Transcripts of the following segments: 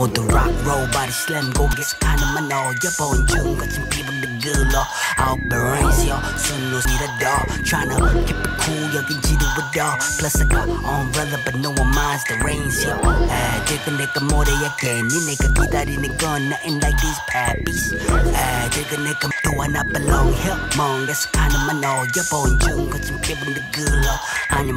Want the rock, roll, body slam, go get kind of man all up on. Got some people the good. I'll brains, y'all. The dog. Tryna keep it cool, y'all can it with all. Plus, I got umbrella, but no one minds the rains, y'all. Ah, take a nigga more than you can. You nigga get that in nothing like these pappies. Ah, take a nigga, do I not belong here? Mong, that's kind of man all up. Got some people the good. I'm your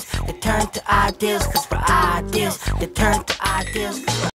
turn to ideas, cause for ideas, they turn to ideas, cause for